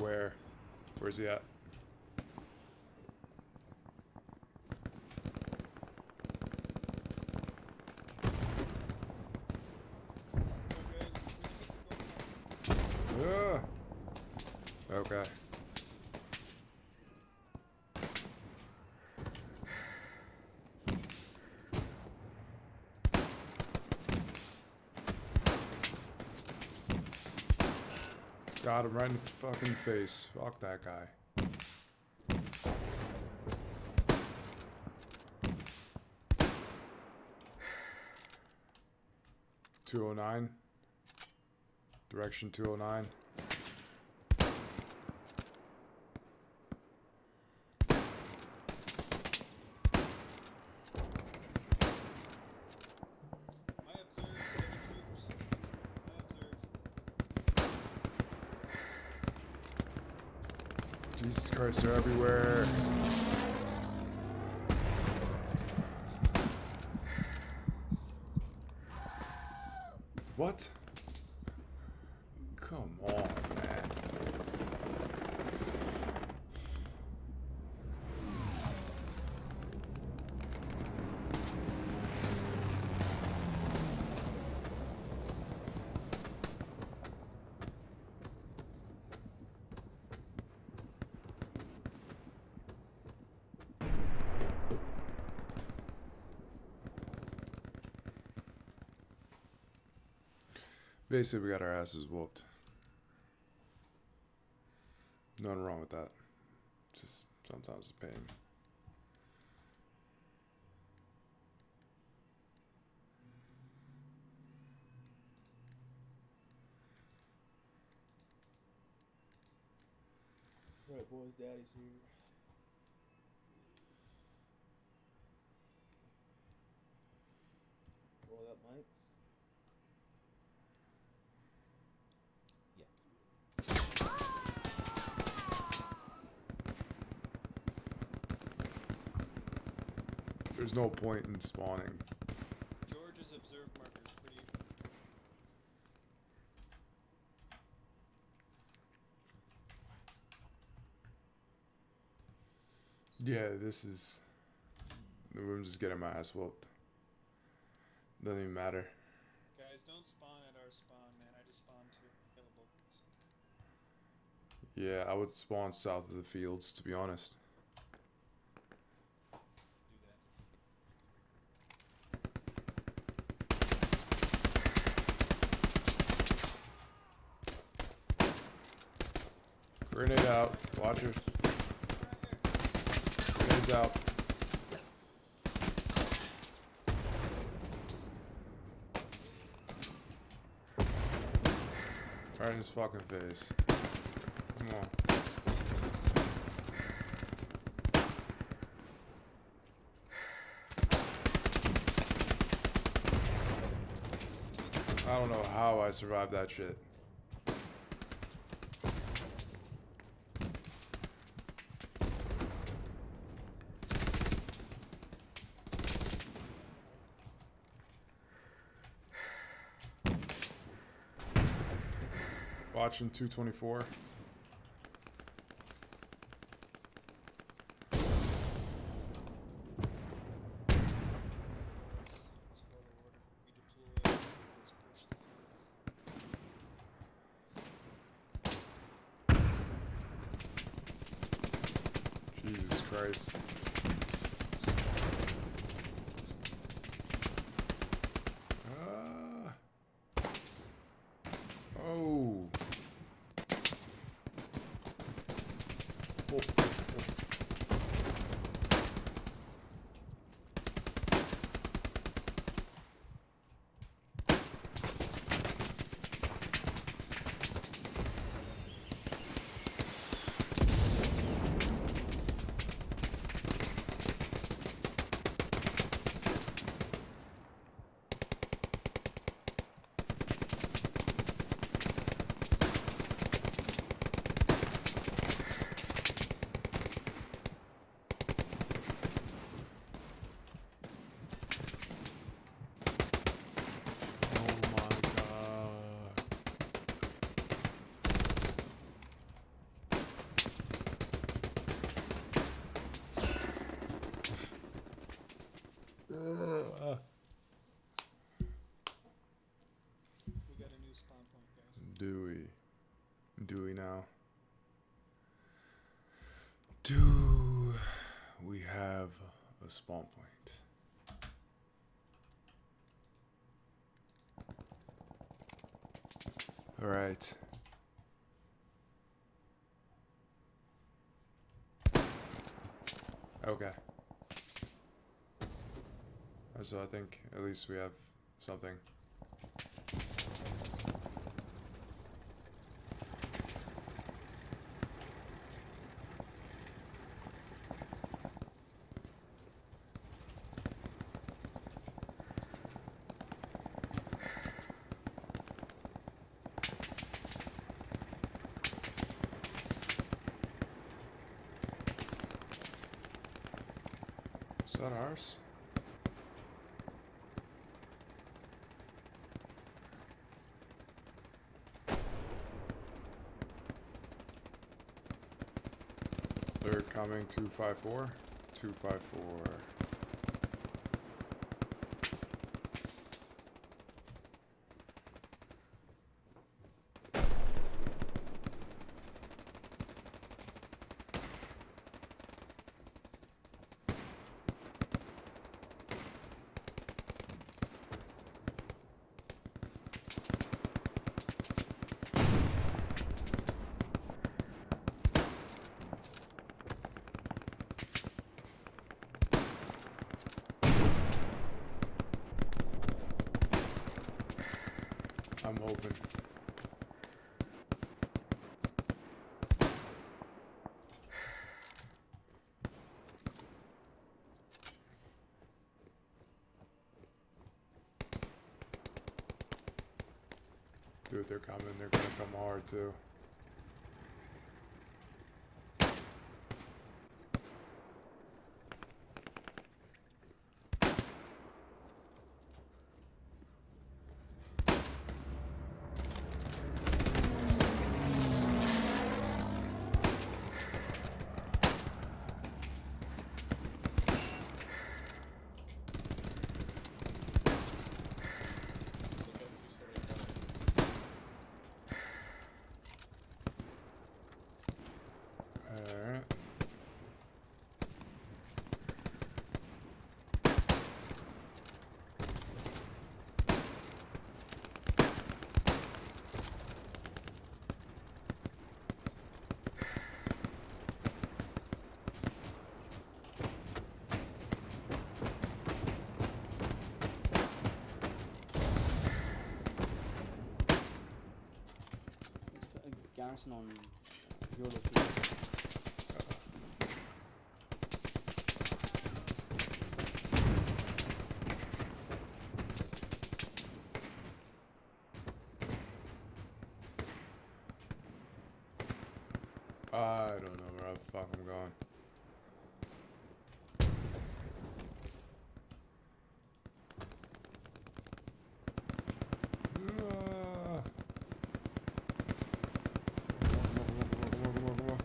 where. Where's he at? Ugh. Okay. Got him right in the fucking face. Fuck that guy. Two oh nine. Direction two oh nine. Jesus Christ, they're everywhere. Basically, we got our asses whooped. Nothing wrong with that. Just sometimes a pain. Alright, boys, daddy's here. Roll up mics. There's no point in spawning. George's observed markers pretty. Yeah, this is. I'm just getting my ass whooped. Doesn't even matter. Guys, don't spawn at our spawn, man. I just spawned two available. Yeah, I would spawn south of the fields, to be honest. Do that. Grenade out. Watchers. Grenades out. Right in his fucking face. Come on. I don't know how I survived that shit. Watching 224. Let's, let's follow the order. We deploy. Let's push the fields. Jesus Christ. Do we? Do we now? Do we have a spawn point? All right. Okay. So I think at least we have something. That ours? They're coming 254. 254. I'm. Dude, they're coming. They're gonna come hard too. Alright. Garrison on your location. I don't know where the fuck I'm going. Ah. Come on, come on, come on, come on, come on, come on.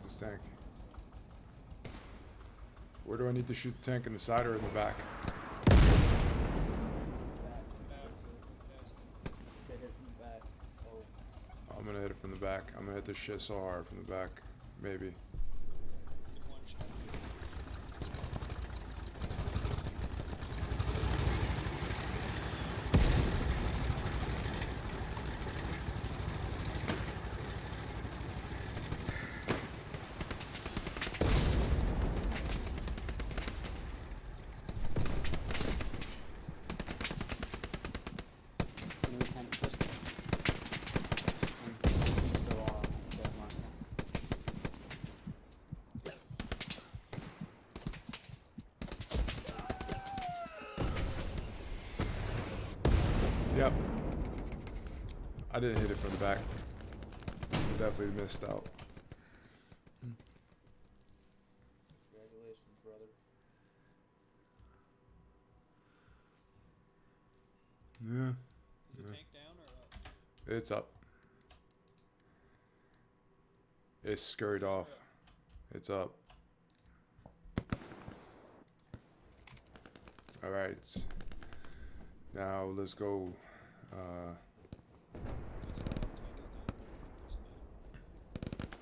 I this tank. Where do I need to shoot the tank in the side or in the back? I'm gonna hit it from the back. I'm gonna hit this shit so hard from the back. Maybe. I didn't hit it from the back. I Definitely missed out. Congratulations, brother. Yeah. Is the Yeah. tank down or up? It's up. It's scurried off. It's up. All right. Now let's go. Uh,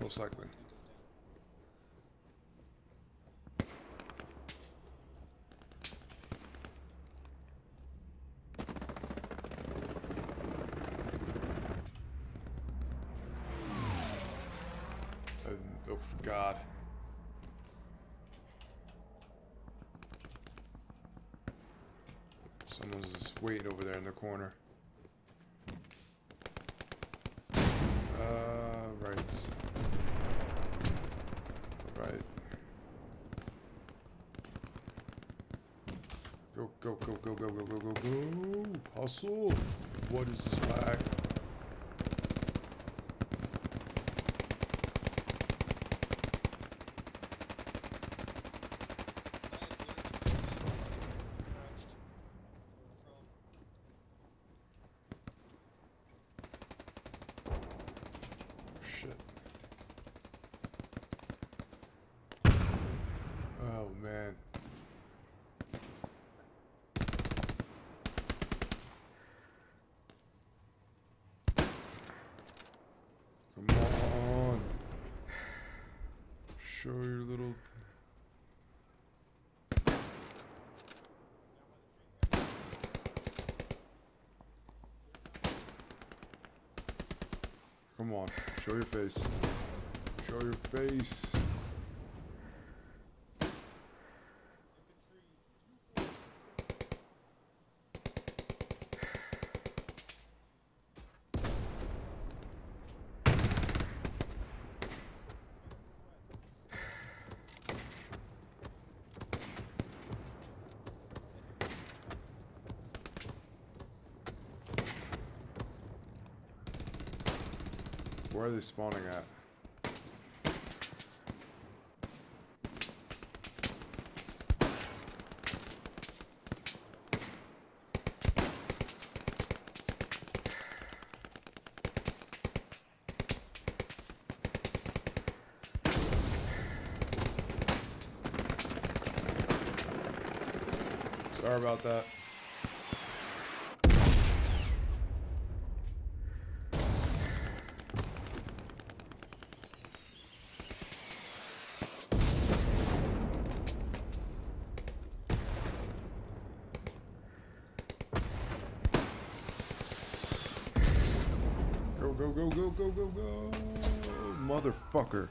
most likely. Oh God. Someone's just waiting over there in the corner. Uh, right. Right. Go, go, go, go, go, go, go. Hustle. What is this lag? Shit. Oh man. Come on. Show your little. Come on, show your face. Show your face. Where are they spawning at? Sorry about that. Go, go, go, go. Motherfucker.